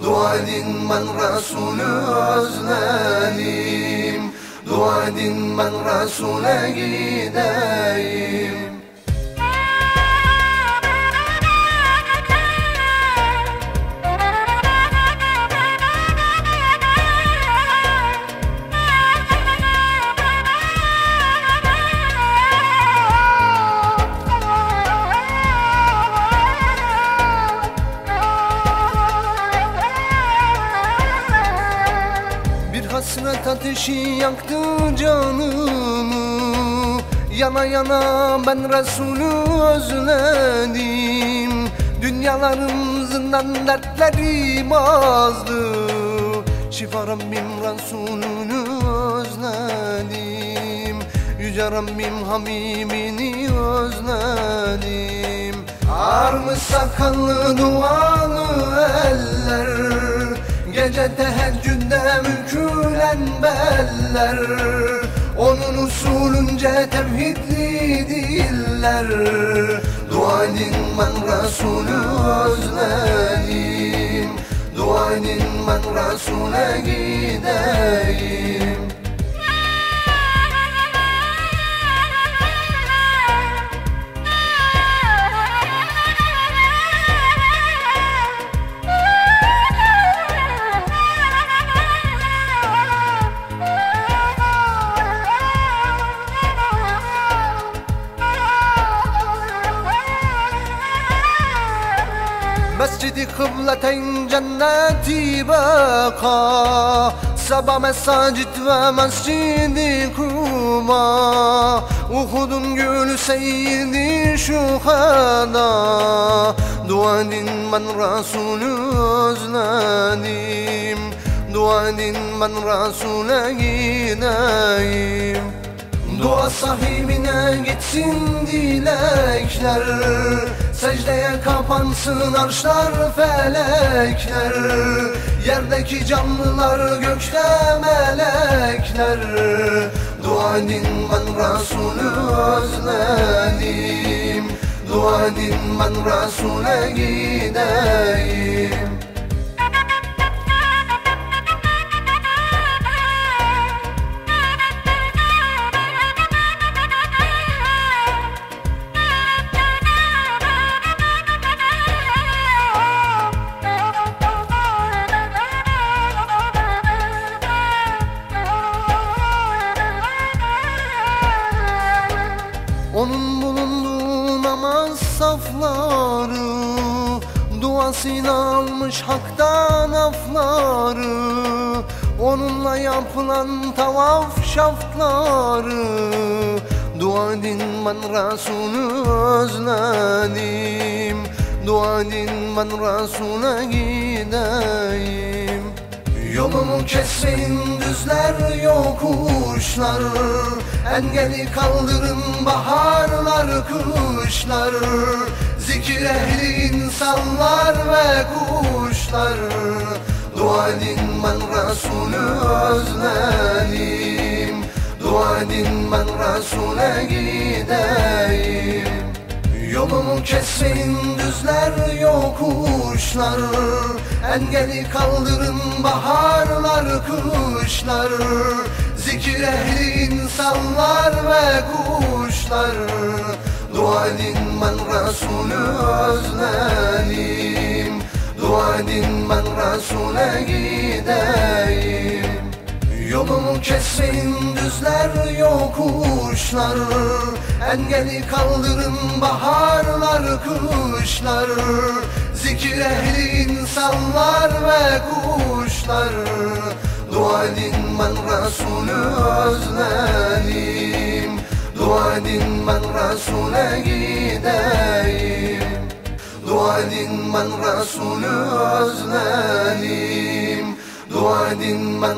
Dua edin ben Resulü özledim Dua edin ben ateşi yaktı canımı. Yana yana ben Resulü özledim. Dünyaların zindan dertlerim azdı. Şifa Rabbim Resulünü özledim. Yüce Rabbim Habibini özledim. Armış sakallı dualı eller Gece teheccüde mülkülen beller. Onun usulünce tevhidli diller. Dua edin ben Resulü özledim. Dua edin ben Resul'e gideyim Cenneti beka Saba mesacit ve mescidi kuba Uhud'un gülü seyyidi şuhada Dua edin ben Resulü özledim Dua edin ben Resul'e gideyim. Dua sahibine gitsin dilekler Secdeye kapansın arşlar felekler. Yerdeki canlılar gökte melekler. Dua edin ben Resulü özledim. Dua edin ben Resul'e gideyim almış haktan afları Onunla yapılan tavaf şaftları Dua edin ben Resulü özledim. Dua edin ben Resul'e gideyim. Yolumu kesmeyin düzler yokuşlar Engeli kaldırın baharlar kışlar. Zikir ehli insanlar ve kuşlar Dua edin ben Resulü özledim. Dua edin ben Resul'e gideyim. Yolumu kesmeyin düzler yokuşlar Engeli kaldırın baharlar kışlar. Zikir ehli insanlar ve kuşlar. Dua edin ben Resulü özledim Dua edin ben Resul'e gideyim. Yolumu kesmeyin düzler yokuşlar Engeli kaldırın baharlar kışlar. Zikir ehli insanlar ve kuşlar. Dua edin ben Resulü özledim. Dua edin ben Resul'e gideyim Dua edin ben Resulü özledim Dua edin ben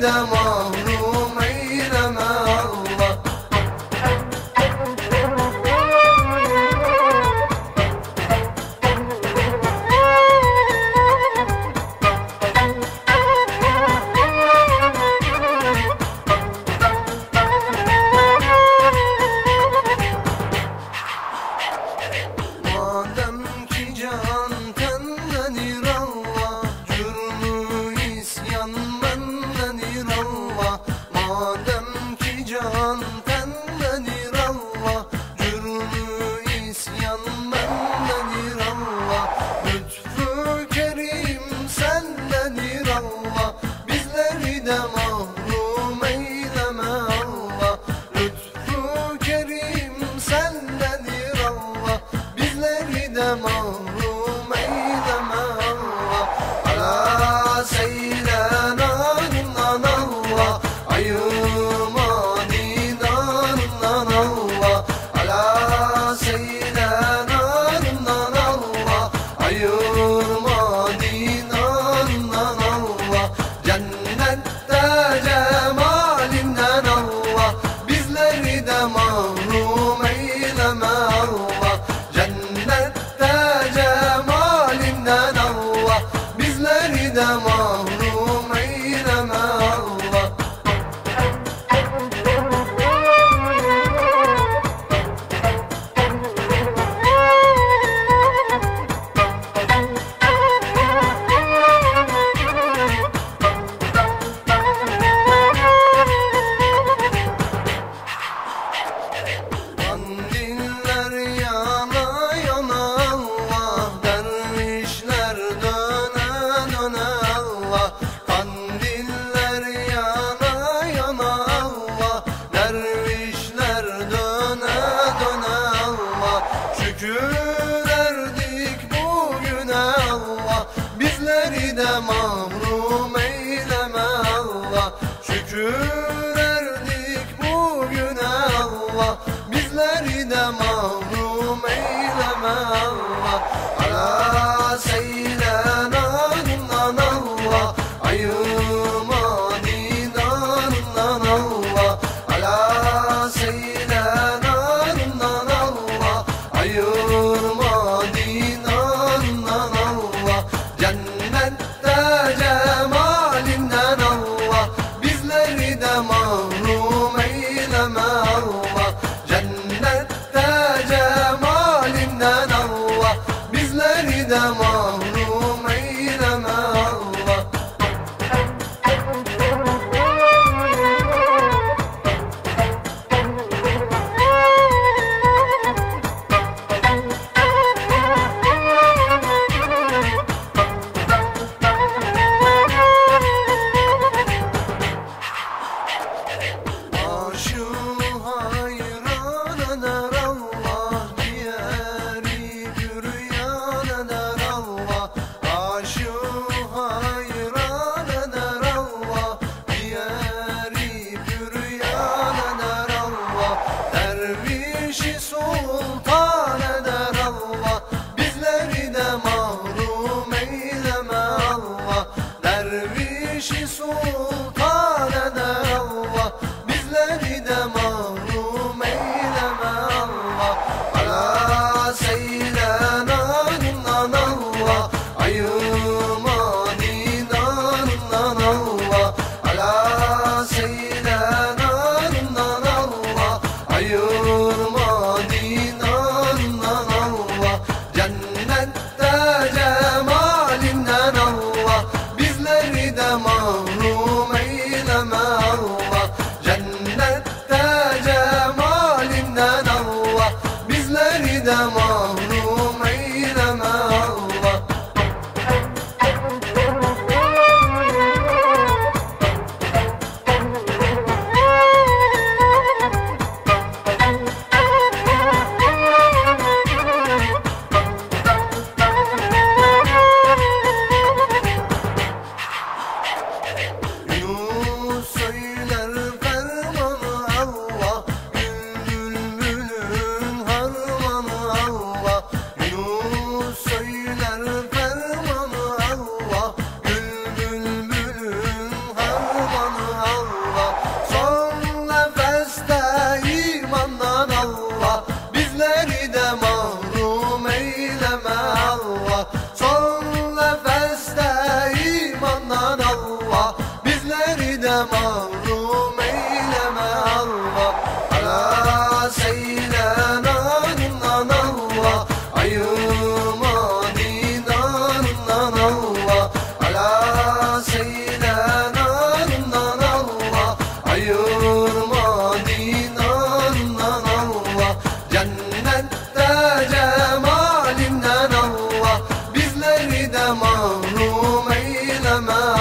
Bizleri Bizleri de Dieu Bizleri de مهرومين ما